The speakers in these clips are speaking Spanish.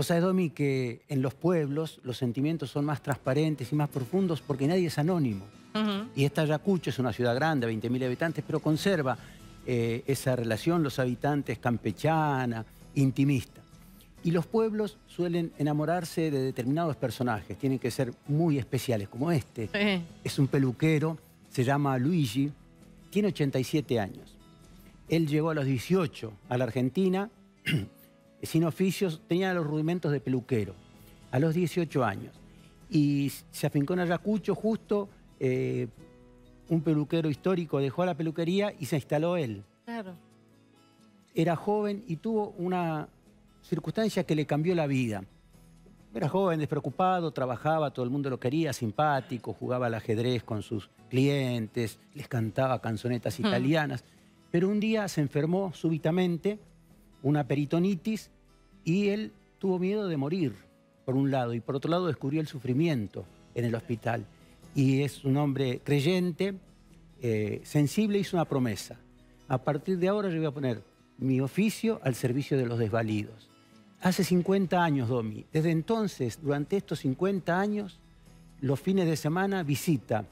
Sabés, Domi, que en los pueblos los sentimientos son más transparentes y más profundos porque nadie es anónimo. Y esta Ayacucho es una ciudad grande, 20.000 habitantes, pero conserva eh, esa relación, los habitantes campechana, intimista. Y los pueblos suelen enamorarse de determinados personajes, tienen que ser muy especiales, como este. Es un peluquero, se llama Luigi, tiene 87 años. Él llegó a los 18 a la Argentina sin oficios, tenía los rudimentos de peluquero, a los 18 años. Y se afincó en Ayacucho justo, eh, un peluquero histórico dejó la peluquería y se instaló él. Claro. Era joven y tuvo una circunstancia que le cambió la vida. Era joven, despreocupado, trabajaba, todo el mundo lo quería, simpático, jugaba al ajedrez con sus clientes, les cantaba canzonetas italianas. Pero un día se enfermó súbitamente, una peritonitis, y él tuvo miedo de morir, por un lado, y por otro lado descubrió el sufrimiento en el hospital. Y es un hombre creyente, eh, sensible, hizo una promesa. A partir de ahora yo voy a poner mi oficio al servicio de los desvalidos. Hace 50 años, Domi. Desde entonces, durante estos 50 años, los fines de semana visita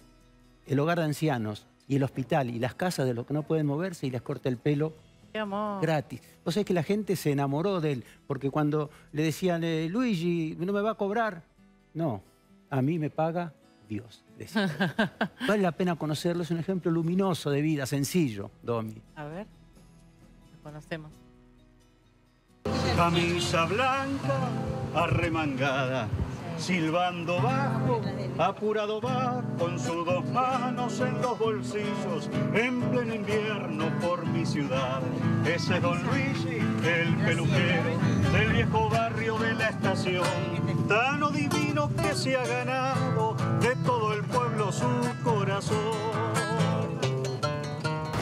el hogar de ancianos y el hospital y las casas de los que no pueden moverse y les corta el pelo Gratis. Vos sabés que la gente se enamoró de él, porque cuando le decían, eh, Luigi, ¿no me va a cobrar? No, a mí me paga Dios. vale la pena conocerlo, es un ejemplo luminoso de vida, sencillo, Domi. A ver, lo conocemos. Camisa blanca, arremangada silbando bajo, apurado va con sus dos manos en los bolsillos, en pleno invierno por mi ciudad. Ese es Don Luigi, el peluquero del viejo barrio de la estación, tan divino que se ha ganado de todo el pueblo su corazón.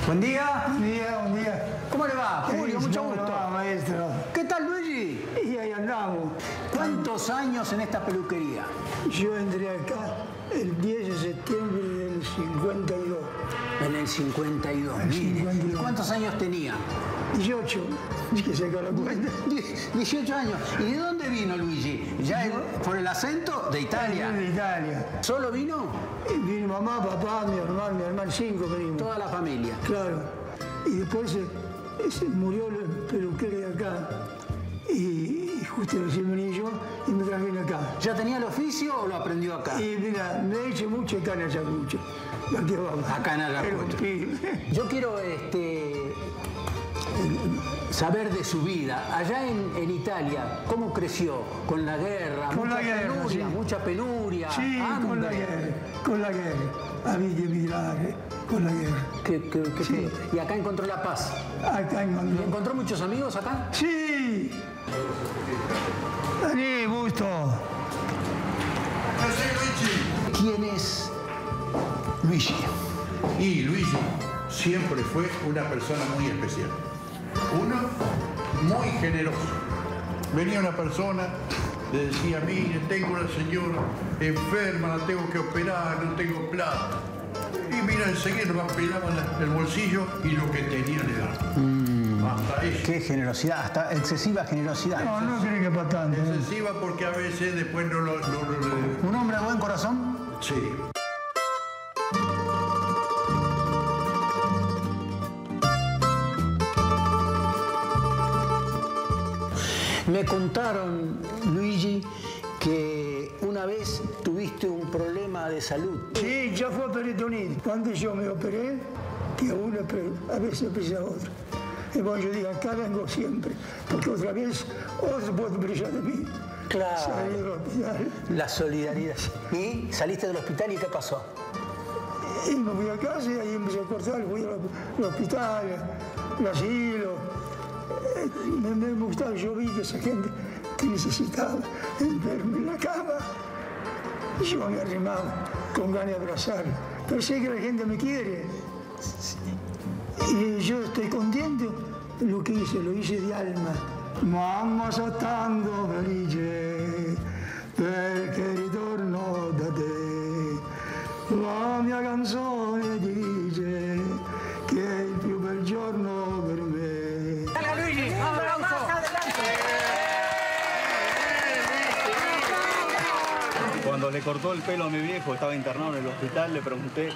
Buen día. Años en esta peluquería? Yo entré acá el 10 de septiembre del 52. En el 52, ¿Y cuántos años tenía? 18. Que se la cuenta. 18 años. ¿Y de dónde vino Luigi? ¿Ya por el acento? De Italia. De Italia. ¿Solo vino? vino mamá, papá, mi hermano, mi hermano, cinco venimos. Toda la familia. Claro. Y después se, murió el peluquero de acá. Y justo recién vení yo y acá. ¿Ya tenía el oficio o lo aprendió acá? Y mira, me hecho mucho acá en Ayacucho. Aquí vamos. Acá en Ayacucho. Yo quiero este, saber de su vida. Allá en, Italia, ¿cómo creció? Con la guerra, con mucha la guerra, penuria, mucha penuria. Sí, con la guerra, con la guerra. Había que emigrar con la guerra. ¿Qué, qué, sí. ¿Y acá encontró la paz? Acá encontró. ¿Encontró muchos amigos acá? Sí. ¿Quién es Luigi? Y Luigi siempre fue una persona muy especial. Uno, muy generoso. Venía una persona, le decía, mire, tengo una señora enferma, la tengo que operar, no tengo plata. Y mira, enseguida nos pelaban el bolsillo y lo que tenía le daba. Qué generosidad, hasta excesiva generosidad. No, no creo que para tanto. Excesiva porque a veces después no lo... ¿Un hombre de buen corazón? Sí. Me contaron, Luigi, que una vez tuviste un problema de salud. Sí, ya fue peritonitis. Cuando yo me operé, que uno, a veces pisa otro. Y bueno, yo digo, acá vengo siempre, porque otra vez otro puede brillar de mí. Claro. Salí del hospital. La solidaridad. ¿Y saliste del hospital y qué pasó? Y me fui a casa y ahí empecé a cortar, fui al hospital, al asilo me, me gustaba, yo vi que esa gente que necesitaba verme en la cama, y yo me arrimaba con ganas de abrazar. Pero sé que la gente me quiere. Y yo estoy contento. Lo que hice, lo hice de alma. Mamma soltanto felice perché ritorno da te. La mia canzone dice che è il più bel giorno per me. Luigi, un aplauso. Cuando le cortó el pelo a mi viejo, estaba internado en el hospital, le pregunté...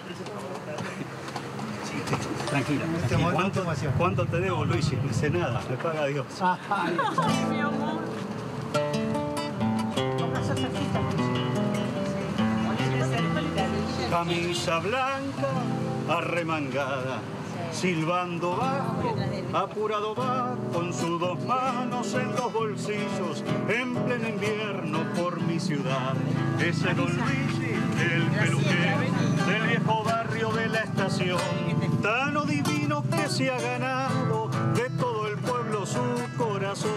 Tranquila, tranquila. ¿Cuánto, ¿Cuánto te debo, Luigi? No sé nada, me paga Dios. Ay, mi amor. Camisa blanca, arremangada, silbando bajo, apurado va con sus dos manos en los bolsillos, en pleno invierno por mi ciudad. Ese Don Luigi, el peluquero del viejo barrio de la estación, tan divino que se ha ganado de todo el pueblo su corazón.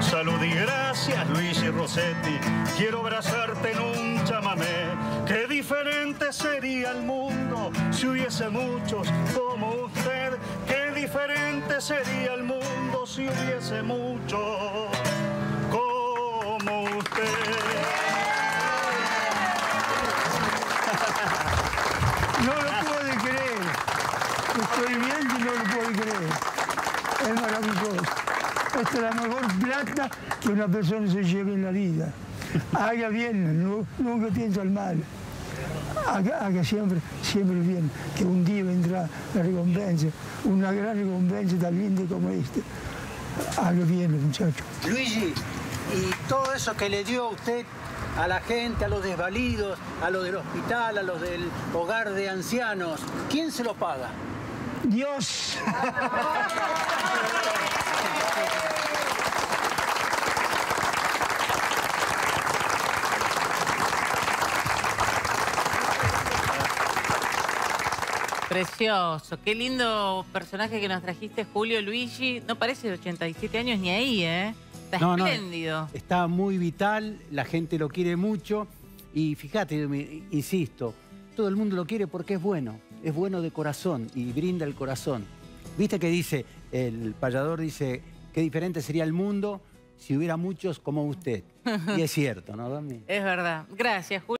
Salud y gracias, Luis y Rossetti. Quiero abrazarte en un chamamé. Qué diferente sería el mundo si hubiese muchos como usted. Qué diferente sería el mundo si hubiese muchos como usted. No lo puede creer. Estoy viendo y no lo puedo creer. Es maravilloso. Esta es la mejor plata que una persona se lleve en la vida. Haga bien, nunca piensa el mal. Haga, siempre, siempre bien, que un día vendrá la recompensa, una gran recompensa tan linda como esta. Haga bien, muchacho. Luigi, y todo eso que le dio a usted a la gente, a los desvalidos, a los del hospital, a los del hogar de ancianos, ¿quién se lo paga? Dios. Precioso. Qué lindo personaje que nos trajiste, Julio Luigi. No parece de 87 años ni ahí, ¿eh? Está No, no, espléndido. Está muy vital, la gente lo quiere mucho y fíjate, insisto, todo el mundo lo quiere porque es bueno, es bueno de corazón y brinda el corazón. Viste que dice, el payador dice, qué diferente sería el mundo si hubiera muchos como usted. Y es cierto, ¿no, Domi? Es verdad. Gracias, Julio.